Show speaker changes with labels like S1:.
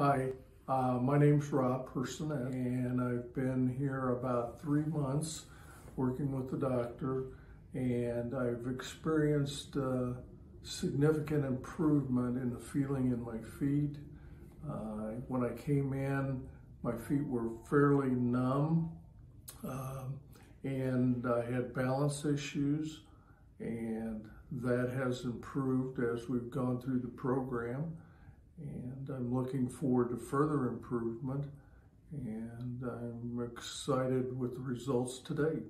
S1: Hi, uh, my name's Rob Personette, and I've been here about three months working with the doctor, and I've experienced uh, significant improvement in the feeling in my feet. Uh, when I came in, my feet were fairly numb, um, and I had balance issues, and that has improved as we've gone through the program and I'm looking forward to further improvement and I'm excited with the results today.